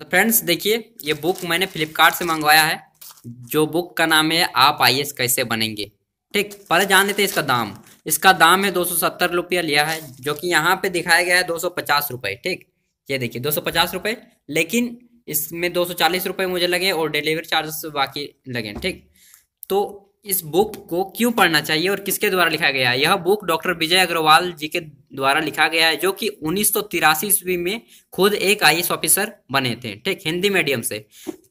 तो फ्रेंड्स देखिए, ये बुक मैंने फ्लिपकार्ट से मंगवाया है। जो बुक का नाम है, आप आई कैसे बनेंगे। ठीक, पहले जान लेते हैं इसका दाम। इसका दाम है दो सौ सत्तर लिया है, जो कि यहाँ पे दिखाया गया है दो सौ पचास रुपये। ठीक, ये देखिए, दो सौ पचास रुपये, लेकिन इसमें दो सौ चालीस रुपये मुझे लगे और डिलीवरी चार्जेस बाकी लगे ठीक तो इस बुक को क्यों पढ़ना चाहिए और किसके द्वारा लिखा गया है? यह बुक डॉक्टर विजय अग्रवाल जी के द्वारा लिखा गया है, जो कि उन्नीस ईस्वी में खुद एक आई ऑफिसर बने थे, ठीक? हिंदी मीडियम से।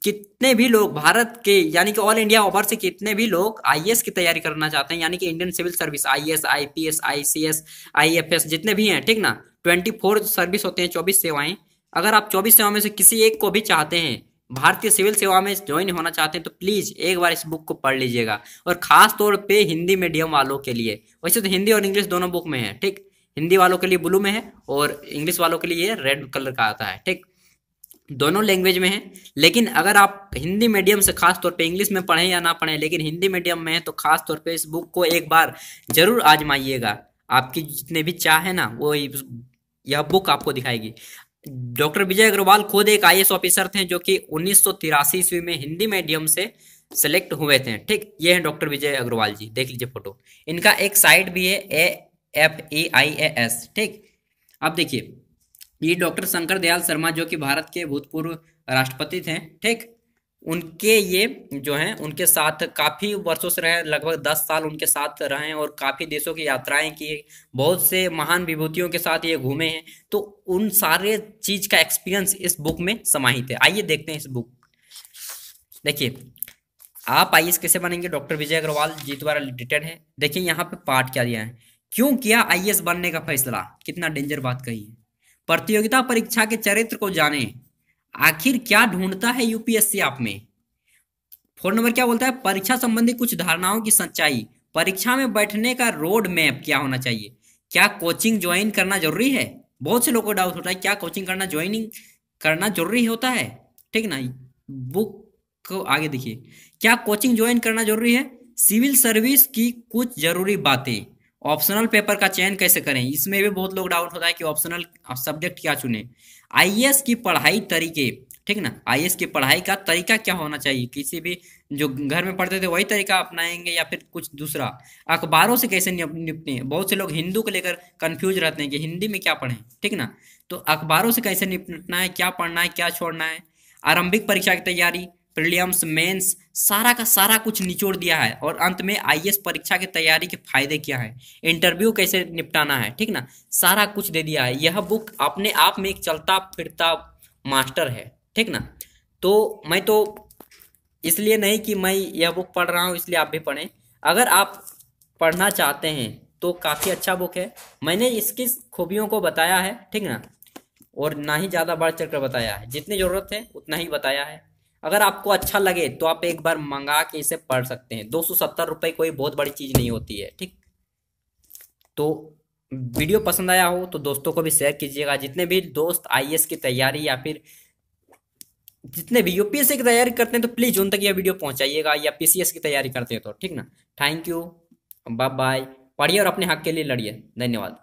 कितने भी लोग भारत के, यानी कि ऑल इंडिया ओवर से कितने भी लोग आई की तैयारी करना चाहते हैं, यानी कि Indian civil service I S I P S I C S I F S जितने भी हैं, ठीक ना? ट्वेंटी फोर सर्विस होते हैं, चौबीस सेवाएँ। अगर आप चौबीस सेवा में से किसी एक को भी चाहते हैं भारतीय सिविल सेवा में ज्वाइन होना चाहते हैं तो प्लीज़ एक बार इस बुक को पढ़ लीजिएगा। और ख़ास तौर पे हिंदी मीडियम वालों के लिए। वैसे तो हिंदी और इंग्लिश दोनों बुक में है, ठीक? हिंदी वालों के लिए ब्लू में है और इंग्लिश वालों के लिए रेड कलर का आता है, ठीक? दोनों लैंग्वेज में है, लेकिन अगर आप हिंदी मीडियम से खास तौर पे इंग्लिश में पढ़ें या ना पढ़ें, लेकिन हिंदी मीडियम में है तो खास तौर पे इस बुक को एक बार ज़रूर आजमाइएगा। आपकी जितने भी चाह है ना, वो यह बुक आपको दिखाएगी। डॉक्टर विजय अग्रवाल खुद एक आई ऑफिसर थे जो कि उन्नीस ईस्वी में हिंदी मीडियम से सेलेक्ट हुए थे। ठीक, ये है डॉक्टर विजय अग्रवाल जी, देख लीजिए फ़ोटो इनका एक साइट भी है A F A I A S ठीक? अब देखिए, ये डॉक्टर शंकर दयाल शर्मा जो कि भारत के भूतपूर्व राष्ट्रपति थे, ठीक? उनके ये जो हैं, उनके साथ काफ़ी वर्षों से रहे, लगभग दस साल उनके साथ रहे और काफ़ी देशों की यात्राएँ की बहुत से महान विभूतियों के साथ ये घूमे हैं। तो उन सारे चीज़ का एक्सपीरियंस इस बुक में समाहित है। आइए देखते हैं इस बुक देखिए, आप आई कैसे बनेंगे डॉक्टर विजय अग्रवाल जी द्वारा रिलेटेड है। देखिए, यहाँ पे पार्ट क्या दिया है? क्यों किया आई बनने का फैसला? कितना डेंजर बात कही है। प्रतियोगिता परीक्षा के चरित्र को जाने। आखिर क्या ढूंढता है यूपीएससी आप में? फ़ोन नंबर क्या बोलता है? परीक्षा संबंधी कुछ धारणाओं की सच्चाई। परीक्षा में बैठने का रोड मैप क्या होना चाहिए? क्या कोचिंग ज्वाइन करना ज़रूरी है? बहुत से लोगों को डाउट होता है, क्या कोचिंग करना ज्वाइनिंग करना ज़रूरी होता है? ठीक ना? बुक को आगे देखिए। क्या कोचिंग ज्वाइन करना ज़रूरी है? सिविल सर्विस की कुछ ज़रूरी बातें। ऑप्शनल पेपर का चयन कैसे करें? इसमें भी बहुत लोग डाउट होता है कि ऑप्शनल सब्जेक्ट क्या चुने। आईएएस की पढ़ाई तरीके, ठीक ना? आईएएस की पढ़ाई का तरीका क्या होना चाहिए? किसी भी जो घर में पढ़ते थे, वही तरीका अपनाएँगे या फिर कुछ दूसरा? अखबारों से कैसे निपटे? बहुत से लोग हिंदू को लेकर कंफ्यूज रहते हैं कि हिंदी में क्या पढ़ें, ठीक ना? तो अखबारों से कैसे निपटना है? क्या पढ़ना है? क्या छोड़ना है? आरंभिक परीक्षा की तैयारी प्रिलियम्स मेंस सारा का सारा कुछ निचोड़ दिया है और अंत में आईएएस परीक्षा की तैयारी के फ़ायदे क्या है? इंटरव्यू कैसे निपटाना है? ठीक ना? सारा कुछ दे दिया है। यह बुक अपने आप में एक चलता फिरता मास्टर है। ठीक ना? तो मैं तो इसलिए नहीं कि मैं यह बुक पढ़ रहा हूँ, इसलिए आप भी पढ़ें। अगर आप पढ़ना चाहते हैं तो काफ़ी अच्छा बुक है। मैंने इसकी खूबियों को बताया है। ठीक ना? और ना ही ज़्यादा बढ़ चढ़ कर बताया है। जितनी ज़रूरत है, उतना ही बताया है। अगर आपको अच्छा लगे तो आप एक बार मंगा के इसे पढ़ सकते हैं। दो सौ सत्तर रुपये कोई बहुत बड़ी चीज़ नहीं होती है, ठीक? तो वीडियो पसंद आया हो तो दोस्तों को भी शेयर कीजिएगा। जितने भी दोस्त आईएएस की तैयारी या फिर जितने भी यूपीएससी की तैयारी करते हैं तो प्लीज़ उन तक यह वीडियो पहुंचाइएगा या पीसीएस की तैयारी करते हैं तो ठीक ना? थैंक यू बाय बाय पढ़िए और अपने हक के लिए लड़िए। धन्यवाद।